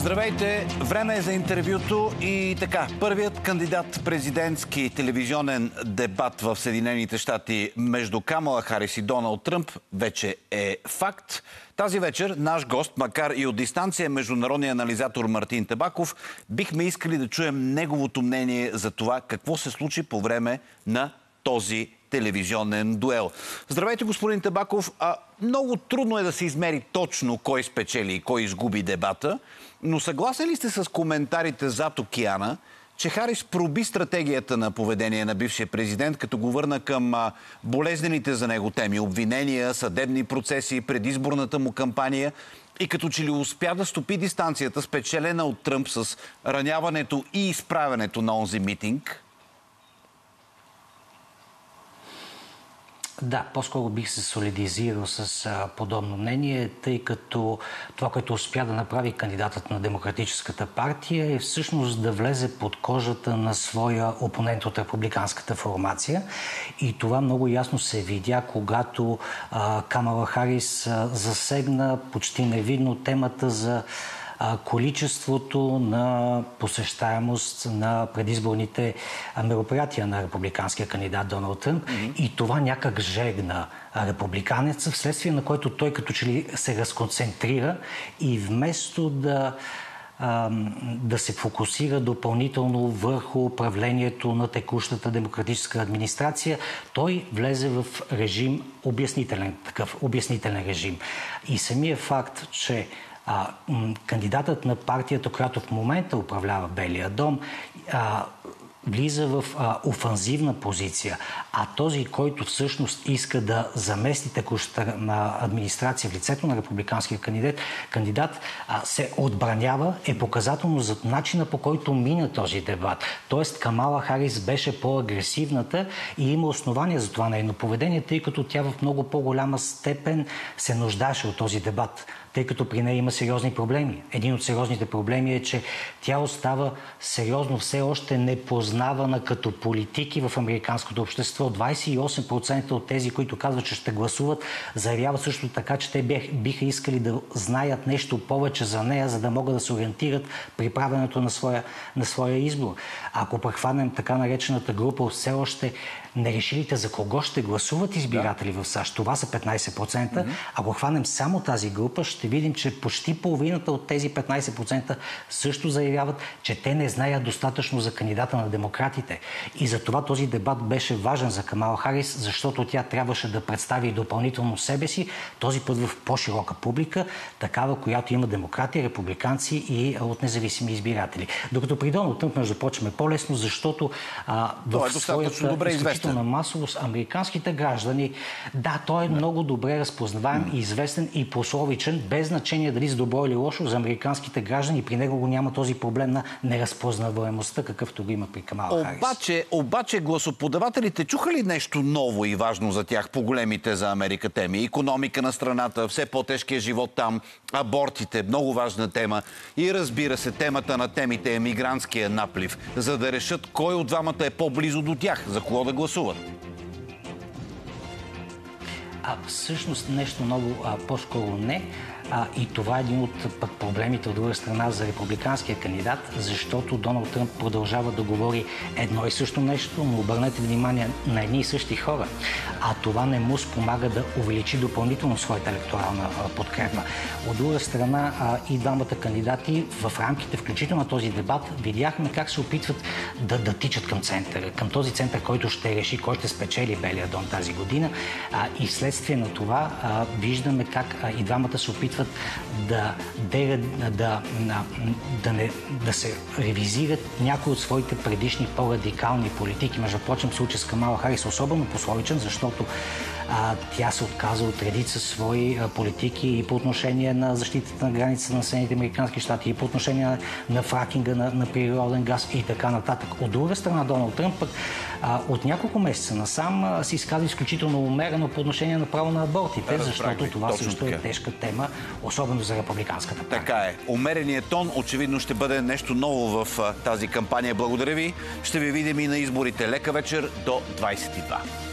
Здравейте! Време е за интервюто и така. Първият кандидат президентски телевизионен дебат в Съединените щати между Камала Харис и Доналд Тръмп вече е факт. Тази вечер наш гост, макар и от дистанция, е международният анализатор Мартин Табаков. Бихме искали да чуем неговото мнение за това какво се случи по време на този телевизионен дуел. Здравейте, господин Табаков. А, много трудно е да се измери точно кой спечели и кой изгуби дебата, но съгласен ли сте с коментарите зад океана, че Харис проби стратегията на поведение на бившия президент, като го върна към а, болезнените за него теми, обвинения, съдебни процеси, предизборната му кампания и като че ли успя да стопи дистанцията, спечелена от Тръмп с раняването и изправенето на онзи митинг? Да, по-скоро бих се солидизирал с а, подобно мнение, тъй като това, което успя да направи кандидатът на Демократическата партия е всъщност да влезе под кожата на своя опонент от републиканската формация. И това много ясно се видя, когато а, Камала Харис а, засегна почти невидно темата за количеството на посещаемост на предизборните мероприятия на републиканския кандидат Доналд Тръмп. Mm-hmm. И това някак жегна републиканеца, вследствие на което той като че ли се разконцентрира и вместо да да се фокусира допълнително върху управлението на текущата демократическа администрация, той влезе в режим обяснителен, такъв обяснителен режим. И самия факт, че кандидатът на партията, която в момента управлява Белия дом, а, влиза в а, офанзивна позиция, а този, който всъщност иска да замести текущата на администрация в лицето на републиканския кандидат, кандидат а, се отбранява, е показателно за начина по който мина този дебат. Тоест Камала Харис беше по-агресивната и има основания за това нейно поведение, тъй като тя в много по-голяма степен се нуждаше от този дебат тъй като при нея има сериозни проблеми. Един от сериозните проблеми е, че тя остава сериозно все още непознавана като политики в американското общество. 28% от тези, които казват, че ще гласуват, заявяват също така, че те биха искали да знаят нещо повече за нея, за да могат да се ориентират при правенето на своя, на своя избор. Ако прехванем така наречената група все още нерешилите за кого ще гласуват избиратели да. в САЩ, това са 15%. Mm-hmm. Ако хванем само тази група, ще видим, че почти половината от тези 15% също заявяват, че те не знаят достатъчно за кандидата на демократите. И за това този дебат беше важен за Камала Харис, защото тя трябваше да представи допълнително себе си, този път в по-широка публика, такава, която има демократи, републиканци и от независими избиратели. Докато при Доналд Тръмп, между прочим, е по-лесно, защото а, в е своята добре изключителна масовост американските граждани, да, той е да. много добре разпознаваем, да. известен и пословичен, без значение дали с добро или лошо за американските граждани. При него го няма този проблем на неразпознаваемостта, какъвто го има при Камала Харис. Обаче, обаче гласоподавателите чуха ли нещо ново и важно за тях по големите за Америка теми? Економика на страната, все по-тежкия живот там, абортите, много важна тема. И разбира се, темата на темите е мигрантския наплив, за да решат кой от двамата е по-близо до тях, за кого да гласуват. А всъщност нещо много по-скоро не. А, и това е един от пък проблемите от друга страна за републиканския кандидат, защото Доналд Тръмп продължава да говори едно и също нещо, но обърнете внимание на едни и същи хора. А това не му спомага да увеличи допълнително своята електорална подкрепа. От друга страна а, и двамата кандидати в рамките, включително на този дебат, видяхме как се опитват да, да тичат към центъра, към този център, който ще реши кой ще спечели Белия дом тази година. А, и вследствие на това а, виждаме как а, и двамата се опитват да, да, да, да, не, да се ревизират някои от своите предишни по-радикални политики. Между прочим, случай с Камала Харис е особено пословичен, защото а, тя се отказа от редица свои а, политики и по отношение на защитата на границата на Съединените Американски щати, и по отношение на, фракинга на, на природен газ и така нататък. От друга страна, Доналд Тръмп пък от няколко месеца насам а, се изказва изключително умерено по отношение на право на абортите, да, защото това също е тежка тема, особено за републиканската партия. Така е. Умереният тон очевидно ще бъде нещо ново в тази кампания. Благодаря ви. Ще ви видим и на изборите. Лека вечер до 22.